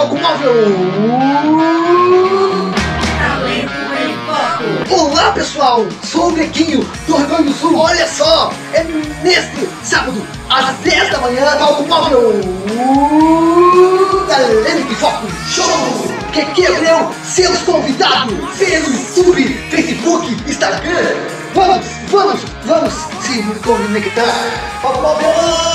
Palco Móvel! Olá pessoal, sou o Grequinho do Rio Grande do Sul. Olha só, é neste sábado, às 10 da manhã, Palco Móvel! Galera de foco, show! Que quebreu seus convidados pelo YouTube, Facebook, Instagram. Vamos, vamos, vamos se conectar. Palco Móvel!